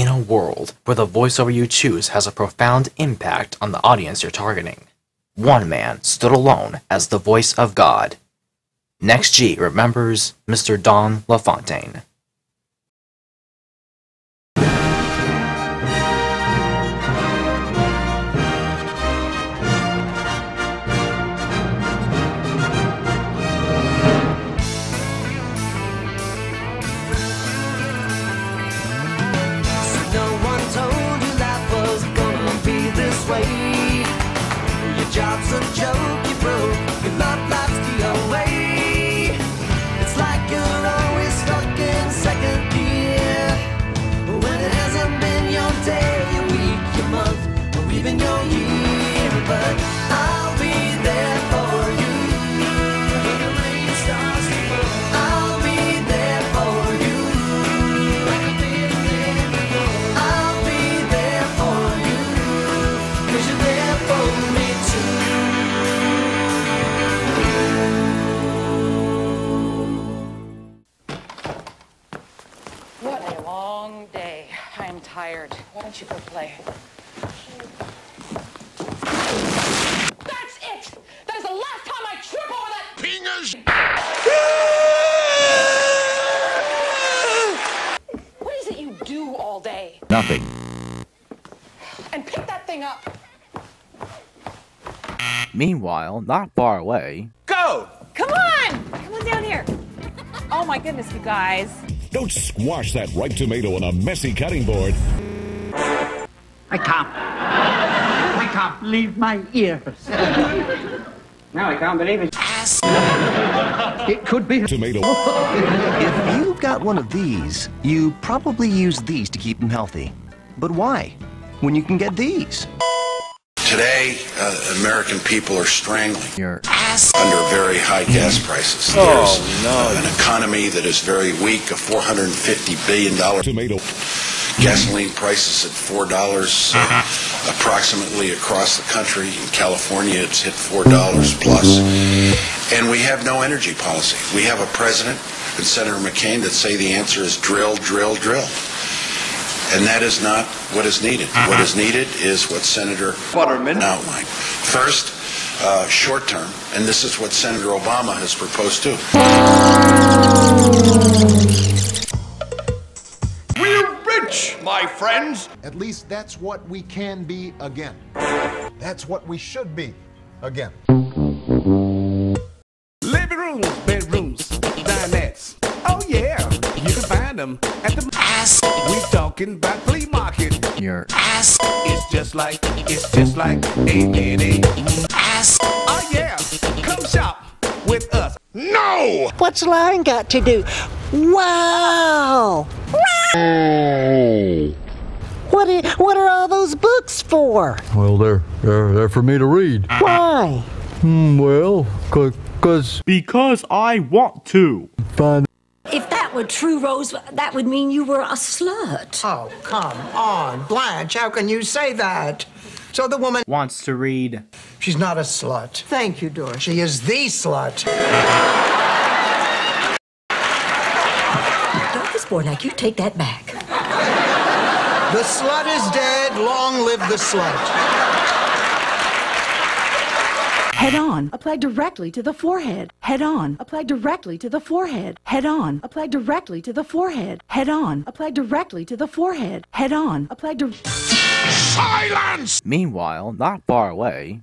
in a world where the voiceover you choose has a profound impact on the audience you're targeting. One man stood alone as the voice of God. NextG remembers Mr. Don LaFontaine. Job's a joke, long day. I'm tired. Why don't you go play? That's it! That is the last time I trip over that Pingers! What is it you do all day? Nothing. And pick that thing up. Meanwhile, not far away, Go! Oh my goodness, you guys. Don't squash that ripe tomato on a messy cutting board. I can't. I can't believe my ears. now I can't believe it. It could be. a Tomato. If you've got one of these, you probably use these to keep them healthy. But why? When you can get these. Today, uh, American people are strangling your under very high gas prices. There's uh, an economy that is very weak, a $450 billion Tomato. gasoline prices at $4 uh, approximately across the country. In California, it's hit $4 plus. And we have no energy policy. We have a president and Senator McCain that say the answer is drill, drill, drill. And that is not what is needed. What is needed is what Senator Waterman. outlined. First, uh, short term, and this is what Senator Obama has proposed too. We're rich, my friends! At least that's what we can be again. That's what we should be again. Living rooms, bedrooms, dinettes. Oh yeah, you can find them at the ass. We talking about flea market. your Ass. It's just like, it's just like a penny. Ass. Oh yeah, come shop with us. No! What's line got to do? Wow! What are, what are all those books for? Well, they're, they're, they're for me to read. Why? Hmm, well, because Because I want to. find If that were true, Rose, that would mean you were a slut. Oh, come on, Blanche. How can you say that? So the woman. Wants to read. She's not a slut. Thank you, Dora. She is the slut. Dorothy Zbornak, you take that back. The slut is dead. Long live the slut. Head on, apply directly to the forehead. Head on, apply directly to the forehead. Head on, apply directly to the forehead. Head on, apply directly to the forehead. Head on, apply di- Silence! Meanwhile, not far away,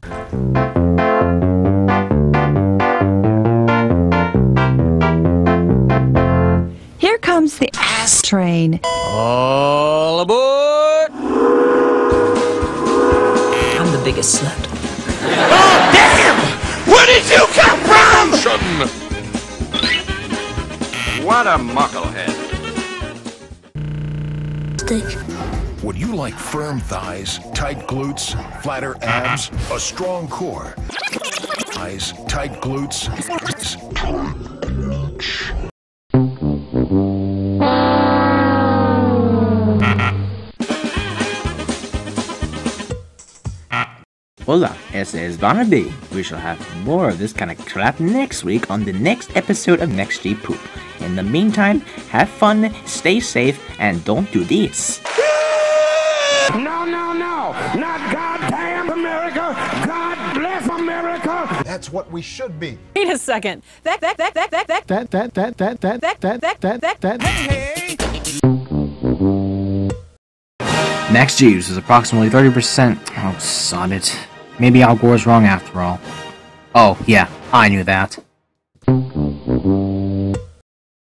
Here comes the ass train. all aboard! I'm the biggest slut. From? What a mucklehead. Would you like firm thighs, tight glutes, flatter abs, a strong core? Thighs, tight glutes. Hola, ese es Barnaby. We shall have more of this kind of crap next week on the next episode of NextG Poop. In the meantime, have fun, stay safe, and don't do this. No, no, no. Not goddamn America. God bless America. That's what we should be. Wait a second. That that that that that that That, that, that, that, that, that, that, that, that, that. Max Jeeves is approximately 30%. Oh, sod it. Maybe Al Gore's wrong after all. Oh, yeah, I knew that.